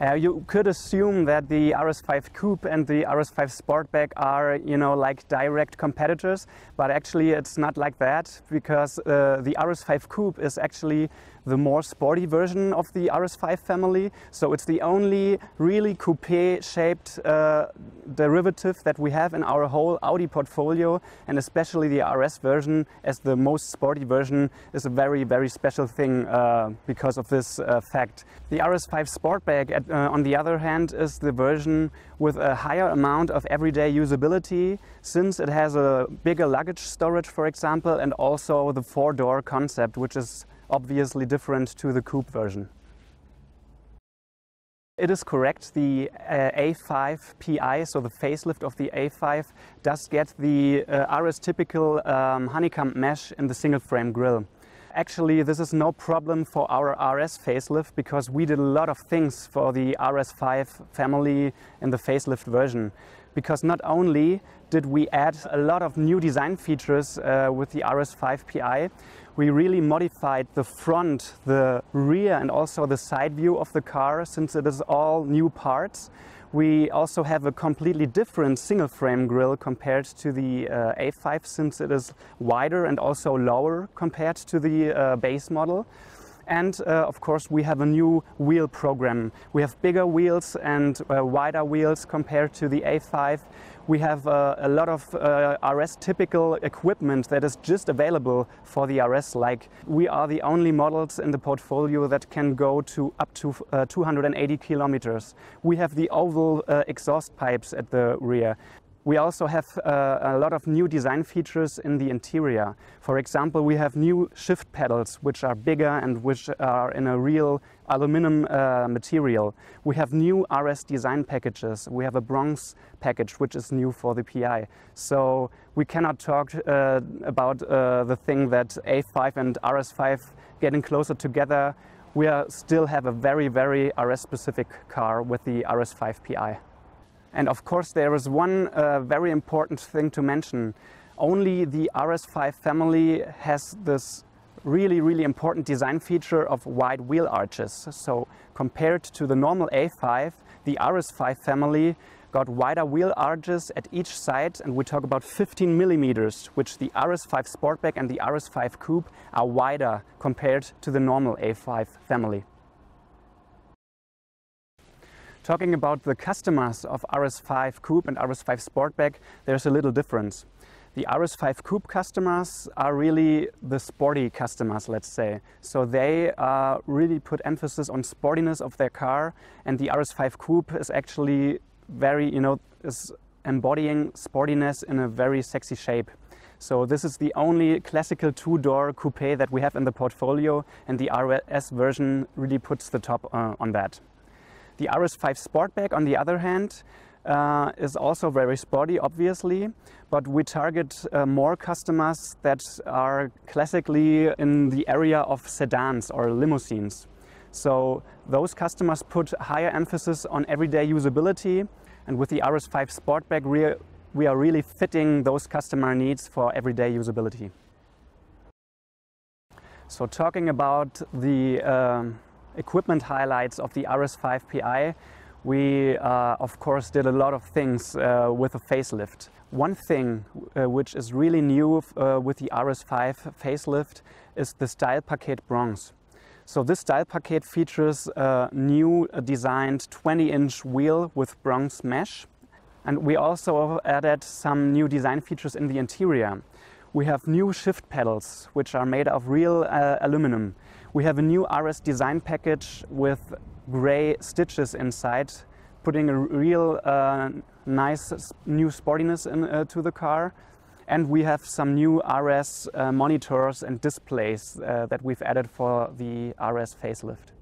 Uh, you could assume that the RS5 Coupe and the RS5 Sportback are, you know, like direct competitors, but actually it's not like that because uh, the RS5 Coupe is actually the more sporty version of the RS5 family. So it's the only really coupe-shaped uh, derivative that we have in our whole Audi portfolio, and especially the RS version as the most sporty version is a very, very special thing uh, because of this uh, fact. The RS5 Sportback, at, uh, on the other hand, is the version with a higher amount of everyday usability since it has a bigger luggage storage, for example, and also the four-door concept, which is obviously different to the coupe version. It is correct, the uh, A5 PI, so the facelift of the A5, does get the uh, RS typical um, honeycomb mesh in the single frame grille. Actually, this is no problem for our RS facelift because we did a lot of things for the RS5 family in the facelift version. Because not only did we add a lot of new design features uh, with the RS5 PI, we really modified the front, the rear and also the side view of the car since it is all new parts. We also have a completely different single frame grille compared to the uh, A5 since it is wider and also lower compared to the uh, base model. And uh, of course, we have a new wheel program. We have bigger wheels and uh, wider wheels compared to the A5. We have uh, a lot of uh, RS typical equipment that is just available for the RS. Like we are the only models in the portfolio that can go to up to uh, 280 kilometers. We have the oval uh, exhaust pipes at the rear. We also have uh, a lot of new design features in the interior. For example, we have new shift pedals, which are bigger and which are in a real aluminum uh, material. We have new RS design packages. We have a bronze package, which is new for the PI. So we cannot talk uh, about uh, the thing that A5 and RS5 getting closer together. We still have a very, very RS-specific car with the RS5 PI. And of course, there is one uh, very important thing to mention. Only the RS5 family has this really, really important design feature of wide wheel arches. So compared to the normal A5, the RS5 family got wider wheel arches at each side and we talk about 15 millimeters, which the RS5 Sportback and the RS5 Coupe are wider compared to the normal A5 family. Talking about the customers of RS5 Coupe and RS5 Sportback, there's a little difference. The RS5 Coupe customers are really the sporty customers, let's say. So they uh, really put emphasis on sportiness of their car and the RS5 Coupe is actually very, you know, is embodying sportiness in a very sexy shape. So this is the only classical two-door coupe that we have in the portfolio and the RS version really puts the top uh, on that. The RS5 Sportback, on the other hand, uh, is also very sporty, obviously, but we target uh, more customers that are classically in the area of sedans or limousines. So those customers put higher emphasis on everyday usability, and with the RS5 Sportback, we are really fitting those customer needs for everyday usability. So talking about the um, equipment highlights of the RS5 PI, we uh, of course did a lot of things uh, with a facelift. One thing uh, which is really new uh, with the RS5 facelift is the Style Paket Bronze. So this Style Paket features a new designed 20 inch wheel with bronze mesh. And we also added some new design features in the interior. We have new shift pedals, which are made of real uh, aluminum. We have a new RS design package with gray stitches inside, putting a real uh, nice new sportiness into uh, the car. And we have some new RS uh, monitors and displays uh, that we've added for the RS facelift.